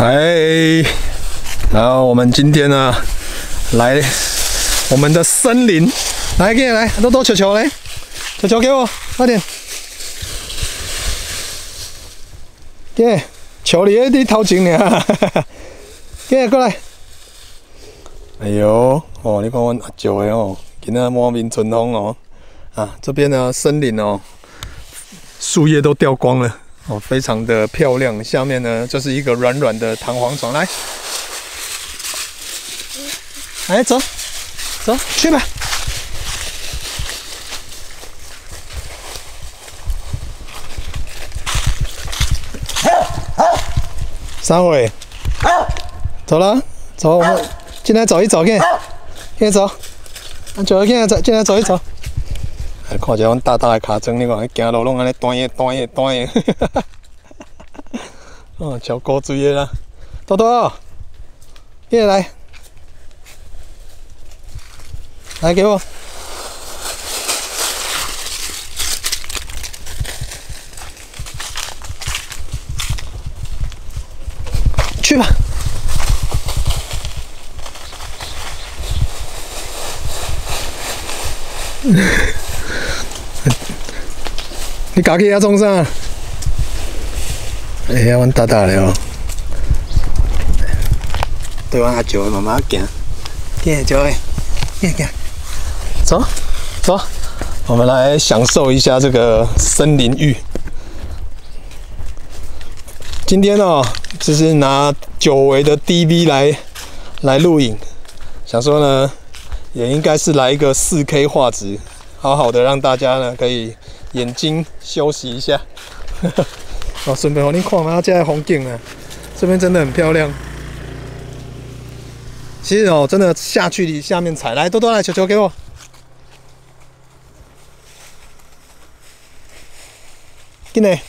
嗨，然后我们今天呢，来我们的森林，来给你来，多多球球来，球球给我，快点，给球里的头前呢，给过来。哎呦，哦，你看我阿舅的哦，今仔满面春风哦，啊，这边呢森林哦，树叶都掉光了。哦，非常的漂亮。下面呢，就是一个软软的弹簧床。来，来走，走去吧。三位，走了，走，我们进来走一走，看，看走，走，进来走，进来走一走。看起阮大大的卡针，你看，行路拢安尼断的断的断的，哈哈哈！哦，超高追的啦，多多，过来，来给我，去吧。你家己遐创啥？哎呀，阮大大了，对阮阿舅慢慢行，行走诶，行行，走走，我们来享受一下这个森林浴。今天哦，就是拿久违的 DV 来来录影，想说呢，也应该是来一个 4K 画质，好好的让大家呢可以。眼睛休息一下，哦，顺便和你看嘛，这的风景啊，这边真的很漂亮。其实哦，真的下去下面踩，来多多来，球球给我，进来，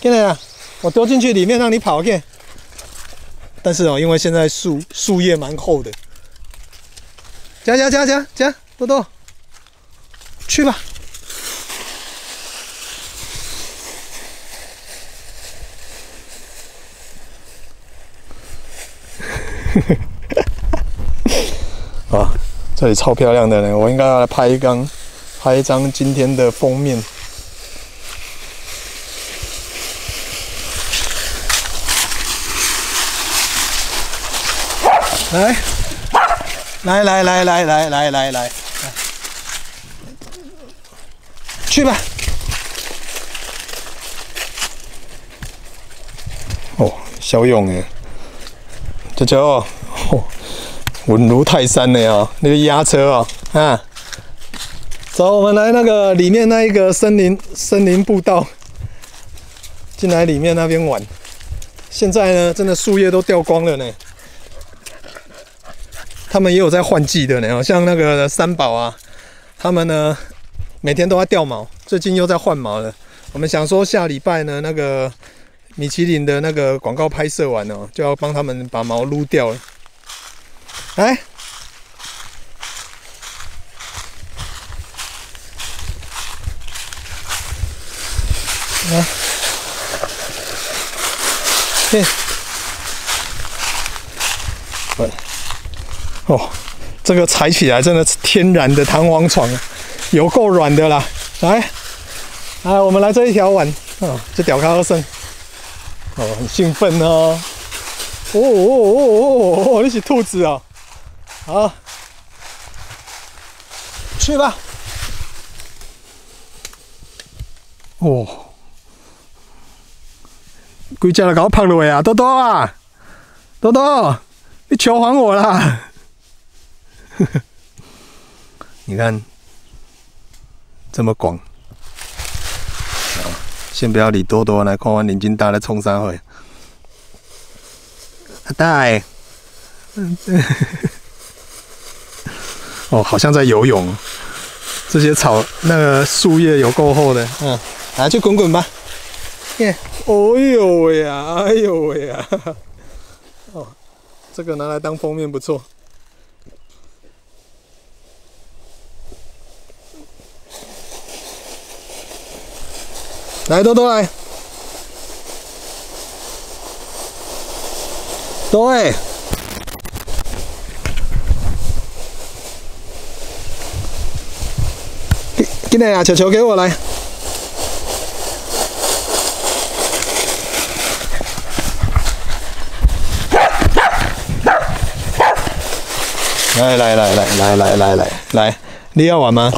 进来啊！我丢进去里面让你跑去。但是哦，因为现在树树叶蛮厚的，加加加加加，多多，去吧。啊，这里超漂亮的呢！我应该要来拍一张，拍一张今天的封面。来，来来来来来来来来，去吧！哦，小勇哎。这叫哦，稳如泰山的哦，那个压车哦，啊，走，我们来那个里面那一个森林森林步道，进来里面那边玩。现在呢，真的树叶都掉光了呢。他们也有在换季的呢，像那个三宝啊，他们呢每天都在掉毛，最近又在换毛了。我们想说下礼拜呢，那个。米其林的那个广告拍摄完哦，就要帮他们把毛撸掉了。来，来，嘿，哦，这个踩起来真的是天然的弹簧床，有够软的啦！来，来，我们来这一条玩，哦，这屌高胜。哦，很兴奋哦！哦哦哦哦哦！你是兔子啊！好，去吧！哦，龟家来搞胖了喂啊！多多啊，多多，你球还我啦！你看，这么广。先不要理多多，来看看林金大在冲啥会。阿大，嗯，哦，好像在游泳。这些草那个树叶有够厚的，嗯，来去滚滚吧。耶，哦呦喂呀，哎呦喂呀，哦，这个拿来当封面不错。来，多多来。对。进来啊，球球给我来。来来来来来来来来来，你要玩吗？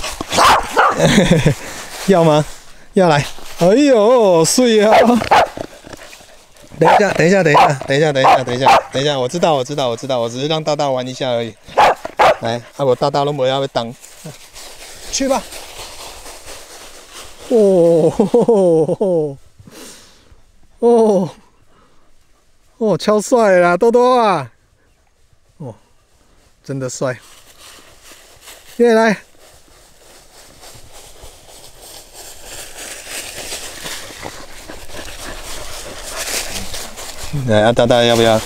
要吗？要来。哎呦，碎啊！等一下，等一下，等一下，等一下，等一下，等一下，等一下，我知道，我知道，我知道，我只是让大大玩一下而已。来，啊，我大大都不要被挡，去吧。哦，哦，哦，超帅啦，多多啊！哦，真的帅。进来。来啊，大大要不要？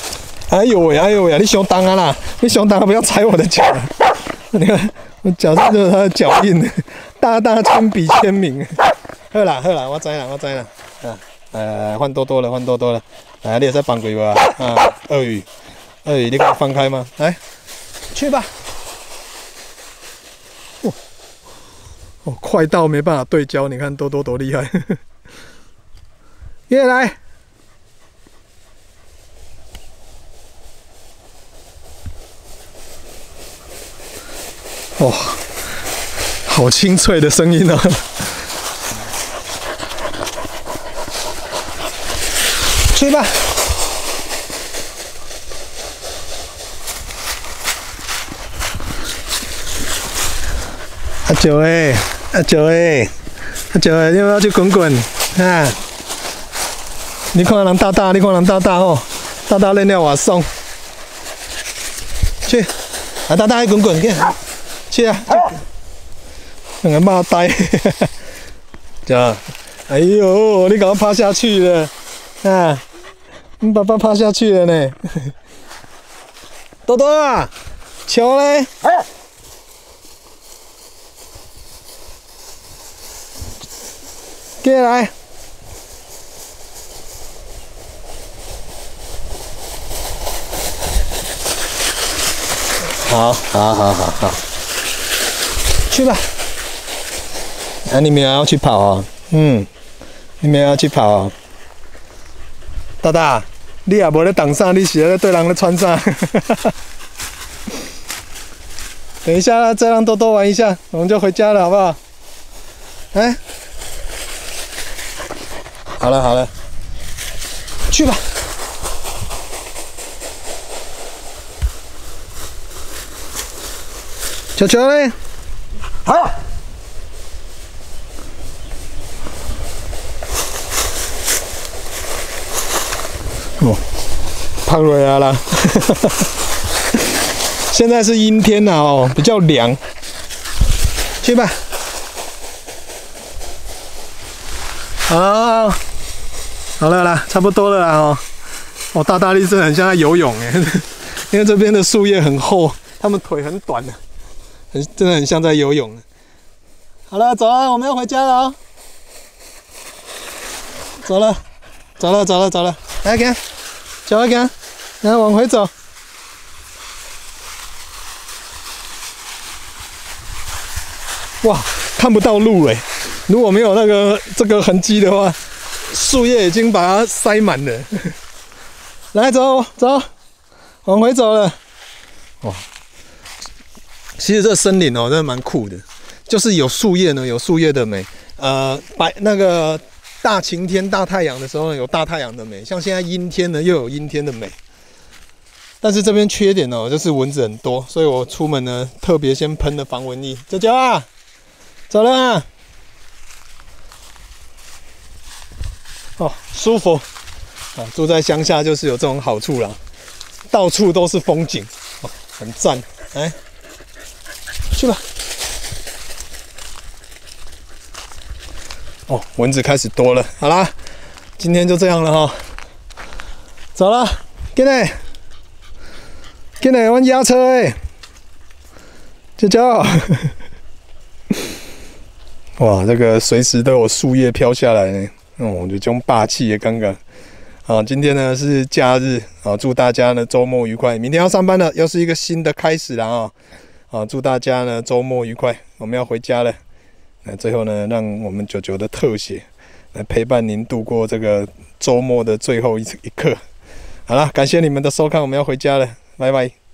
哎呦喂，哎呦喂，你上当啊啦！你上当，不要踩我的脚。你看，我脚上就是他的脚印。大大亲笔签名。好啦好啦，我知啦我知啦。啊，来换多多了换多多了。来，你也在绑鬼吧？啊，鳄鱼，鳄鱼，你给我放开吗？来，去吧。哦，哦，快到没办法对焦，你看多多多厉害。耶来。哇，好清脆的声音啊！去吧，阿九哎，阿九哎，阿九哎，要不要去滚滚啊？你看人大大，你看人大大哦，大大练了我送，去，啊大大滚滚去。去啊！两个妈呆，这，哎呦，你给我趴下去了啊！你爸爸趴下去了呢。多多啊，球嘞？过来。好，好，好，好，好。去吧，啊，你们要去跑啊？嗯，你们要去跑啊？大大，你也无咧挡上，你是咧对人咧穿上。等一下，再让多多玩一下，我们就回家了，好不好？哎，好了好了，去吧。球球嘞？好。哦，胖瑞啊啦！现在是阴天呐哦，比较凉。去吧。好，好了啦，差不多了啦哦。哦，大大力士很像在游泳哎，因为这边的树叶很厚，他们腿很短的。真的很像在游泳。好了，走了，我们要回家了。走了，走了，走了，走了。来，看，脚来看，来往回走。哇，看不到路哎！如果没有那个这个痕迹的话，树叶已经把它塞满了。来，走走，往回走了。哇！其实这森林哦，真的蛮酷的，就是有树叶呢，有树叶的美。呃，白那个大晴天、大太阳的时候呢，有大太阳的美；像现在阴天呢，又有阴天的美。但是这边缺点哦，就是蚊子很多，所以我出门呢，特别先喷了防蚊液。娇娇啊，走了啊！哦，舒服啊！住在乡下就是有这种好处啦，到处都是风景，哦，很赞，哎。去吧。哦，蚊子开始多了。好啦，今天就这样了哈。走了，进来，进来，我压车哎。娇娇。哇，这个随时都有树叶飘下来呢。哦，就这种霸气也刚刚。啊，今天呢是假日啊，祝大家呢周末愉快。明天要上班了，又是一个新的开始了啊！啊，祝大家呢周末愉快。我们要回家了。那最后呢，让我们九九的特写来陪伴您度过这个周末的最后一一刻。好了，感谢你们的收看，我们要回家了，拜拜。